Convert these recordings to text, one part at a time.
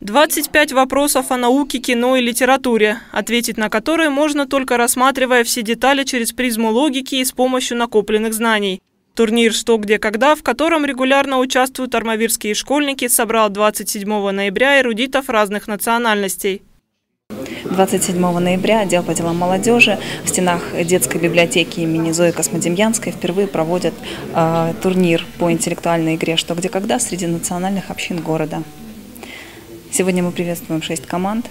25 вопросов о науке, кино и литературе, ответить на которые можно только рассматривая все детали через призму логики и с помощью накопленных знаний. Турнир «Что, где, когда», в котором регулярно участвуют армавирские школьники, собрал 27 ноября эрудитов разных национальностей. 27 ноября отдел по делам молодежи в стенах детской библиотеки имени Зои Космодемьянской впервые проводят э, турнир по интеллектуальной игре «Что, где, когда» среди национальных общин города. Сегодня мы приветствуем шесть команд,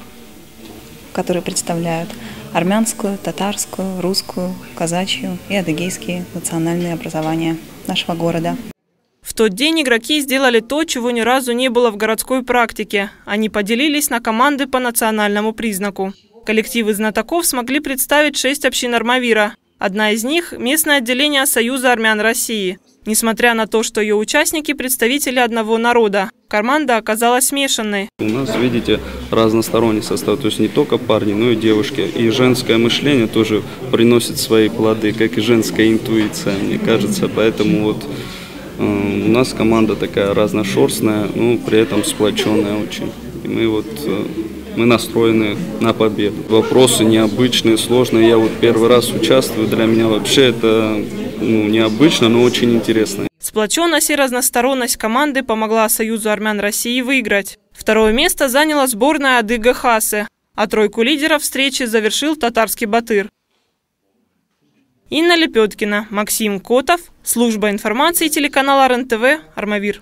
которые представляют армянскую, татарскую, русскую, казачью и адыгейские национальные образования нашего города. В тот день игроки сделали то, чего ни разу не было в городской практике. Они поделились на команды по национальному признаку. Коллективы знатоков смогли представить шесть общин Армавира. Одна из них – местное отделение Союза армян России. Несмотря на то, что ее участники – представители одного народа, команда оказалась смешанной. У нас, видите, разносторонний состав, то есть не только парни, но и девушки. И женское мышление тоже приносит свои плоды, как и женская интуиция, мне кажется. Поэтому вот э, у нас команда такая разношерстная, но при этом сплоченная очень. И мы вот э, мы настроены на победу. Вопросы необычные, сложные. Я вот первый раз участвую. Для меня вообще это ну, необычно, но очень интересно. Сплоченность и разносторонность команды помогла Союзу армян России выиграть. Второе место заняла сборная Адыга Хасы, а тройку лидеров встречи завершил татарский Батыр. Инна Лепеткина, Максим Котов, служба информации телеканала РНТВ «Армавир».